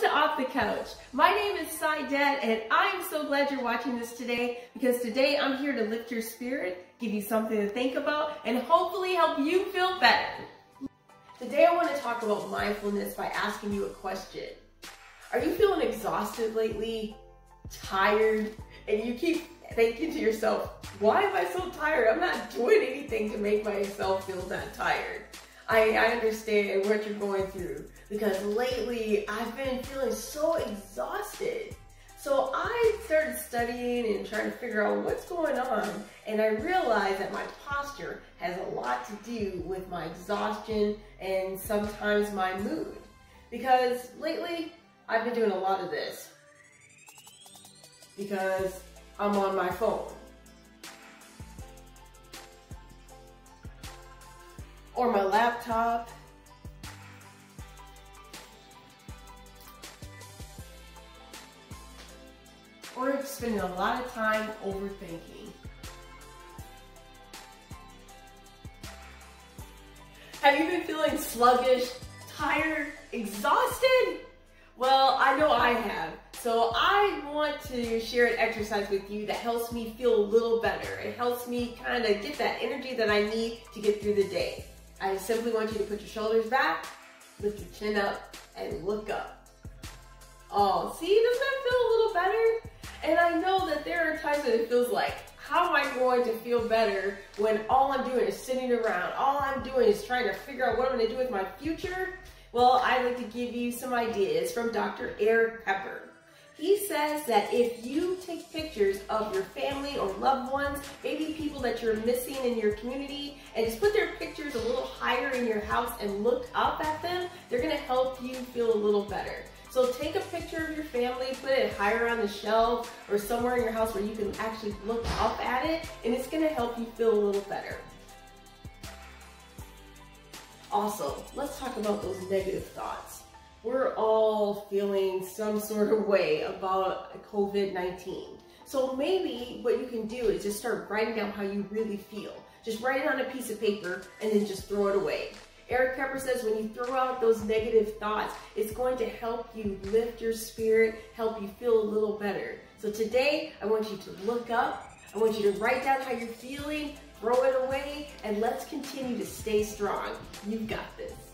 Welcome to Off the Couch. My name is Saidat and I'm so glad you're watching this today because today I'm here to lift your spirit, give you something to think about, and hopefully help you feel better. Today I want to talk about mindfulness by asking you a question. Are you feeling exhausted lately? Tired? And you keep thinking to yourself, why am I so tired? I'm not doing anything to make myself feel that tired. I, I understand what you're going through because lately I've been feeling so exhausted. So I started studying and trying to figure out what's going on and I realized that my posture has a lot to do with my exhaustion and sometimes my mood. Because lately I've been doing a lot of this because I'm on my phone. Or my laptop. Or spending a lot of time overthinking. Have you been feeling sluggish, tired, exhausted? Well, I know I have. So I want to share an exercise with you that helps me feel a little better. It helps me kind of get that energy that I need to get through the day. I simply want you to put your shoulders back, lift your chin up, and look up. Oh, see, doesn't that feel a little better? And I know that there are times that it feels like, how am I going to feel better when all I'm doing is sitting around? All I'm doing is trying to figure out what I'm gonna do with my future? Well, I'd like to give you some ideas from Dr. Erik Peper. He says that if you take pictures of your family or loved ones, maybe people that you're missing in your community, and just put their pictures a little higher in your house and look up at them, they're gonna help you feel a little better. So take a picture of your family, put it higher on the shelf or somewhere in your house where you can actually look up at it, and it's gonna help you feel a little better. Also, let's talk about those negative thoughts we're all feeling some sort of way about COVID-19. So maybe what you can do is just start writing down how you really feel. Just write it on a piece of paper and then just throw it away. Erik Peper says when you throw out those negative thoughts, it's going to help you lift your spirit, help you feel a little better. So today, I want you to look up. I want you to write down how you're feeling, throw it away, and let's continue to stay strong. You've got this.